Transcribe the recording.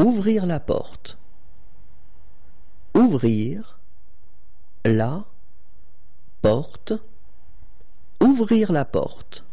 Ouvrir la porte. Ouvrir la porte. Ouvrir la porte.